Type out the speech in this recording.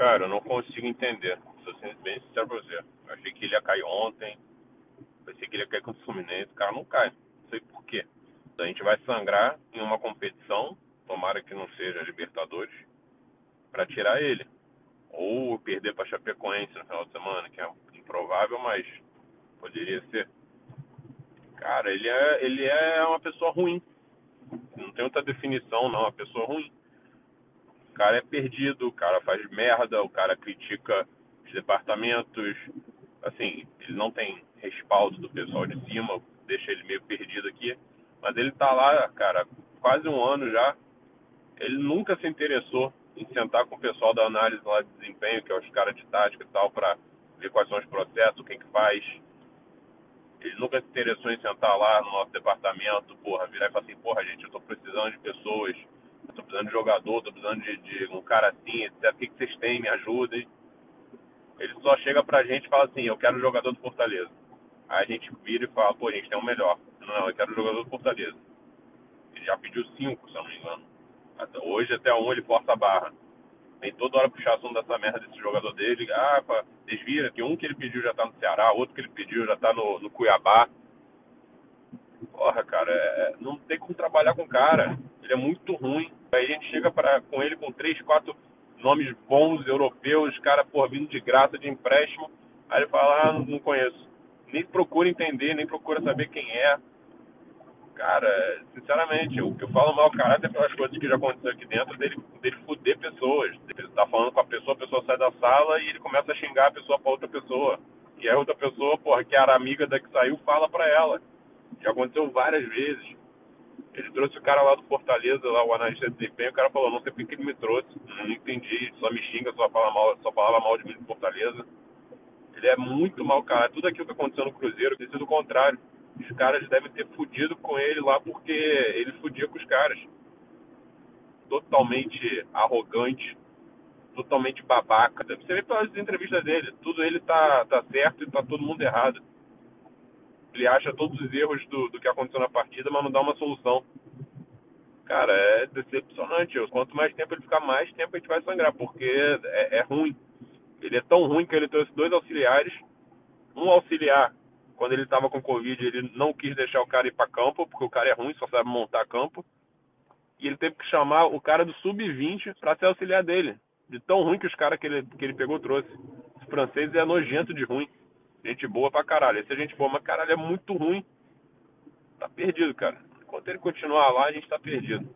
Cara, eu não consigo entender. Sou bem sincero pra você. Eu achei que ele ia cair ontem. Pensei que ele ia cair com o Fluminense. O cara não cai. Não sei por quê. A gente vai sangrar em uma competição, tomara que não seja Libertadores, para tirar ele. Ou perder para Chapecoense no final de semana, que é improvável, mas poderia ser. Cara, ele é, ele é uma pessoa ruim. Não tem outra definição, não. Uma pessoa ruim. Cara é perdido, o cara faz merda, o cara critica os departamentos. Assim, ele não tem respaldo do pessoal de cima, deixa ele meio perdido aqui. Mas ele tá lá, cara, quase um ano já. Ele nunca se interessou em sentar com o pessoal da análise lá de desempenho, que é os caras de tática e tal, para ver quais são os processos, quem que faz. Ele nunca se interessou em sentar lá no nosso departamento, porra, virar e falar assim, porra, gente, eu tô precisando de pessoas, tô precisando de jogador, tô precisando de, de um cara assim, etc. O que, que vocês têm? Me ajudem. Ele só chega pra gente e fala assim, eu quero um jogador do Fortaleza. Aí a gente vira e fala, pô, a gente tem um melhor. Não, eu quero um jogador do Fortaleza. Ele já pediu cinco, se eu não me engano. Até hoje, até um, ele força a barra. Tem toda hora puxar assunto dessa merda desse jogador dele. Ah, pá, vocês viram que um que ele pediu já tá no Ceará, outro que ele pediu já tá no, no Cuiabá. Porra, cara, é, não tem como trabalhar com o cara. Ele é muito ruim. Aí a gente chega pra, com ele com três, quatro nomes bons europeus, cara, porra, vindo de graça, de empréstimo. Aí ele fala, ah, não, conheço. Nem procura entender, nem procura saber quem é cara, sinceramente, o que eu falo mal caráter é pelas coisas que já aconteceu aqui dentro dele, dele fuder pessoas. Ele tá falando com a pessoa, a pessoa sai da sala e ele começa a xingar a pessoa pra outra pessoa. E a outra pessoa, porra, que era amiga da que saiu, fala pra ela. Já aconteceu várias vezes. Ele trouxe o cara lá do Fortaleza, lá, o analista de desempenho, o cara falou, não sei por que ele me trouxe, não entendi, só me xinga, só fala mal, só falava mal de mim do Fortaleza. Ele é muito mau cara. Tudo aquilo que aconteceu no Cruzeiro tem sido o contrário os caras devem ter fudido com ele lá porque ele fudia com os caras. Totalmente arrogante, totalmente babaca. Você vê pelas entrevistas dele, tudo ele tá, tá certo e tá todo mundo errado. Ele acha todos os erros do, do que aconteceu na partida, mas não dá uma solução. Cara, é decepcionante. Quanto mais tempo ele ficar, mais tempo a gente vai sangrar, porque é, é ruim. Ele é tão ruim que ele trouxe dois auxiliares. Um auxiliar quando ele estava com Covid, ele não quis deixar o cara ir para campo, porque o cara é ruim, só sabe montar campo. E ele teve que chamar o cara do sub-20 para ser auxiliar dele. De tão ruim que os caras que ele, que ele pegou trouxe. Os franceses é nojento de ruim. Gente boa pra caralho. Esse é gente boa, mas caralho, é muito ruim. Tá perdido, cara. Enquanto ele continuar lá, a gente tá perdido.